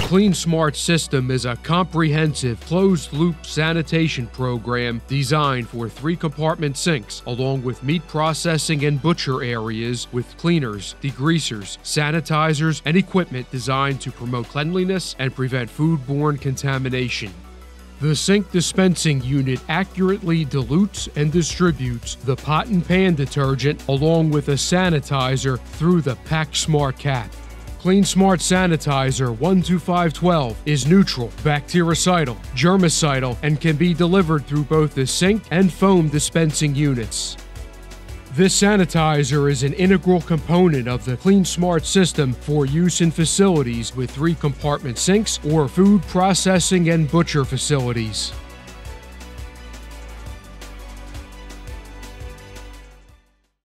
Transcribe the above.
CleanSMART system is a comprehensive closed loop sanitation program designed for three compartment sinks, along with meat processing and butcher areas with cleaners, degreasers, sanitizers, and equipment designed to promote cleanliness and prevent foodborne contamination. The sink dispensing unit accurately dilutes and distributes the pot and pan detergent along with a sanitizer through the Pack Smart cap. CleanSMART Sanitizer 12512 is neutral, bactericidal, germicidal, and can be delivered through both the sink and foam dispensing units. This sanitizer is an integral component of the CleanSMART system for use in facilities with three compartment sinks or food processing and butcher facilities.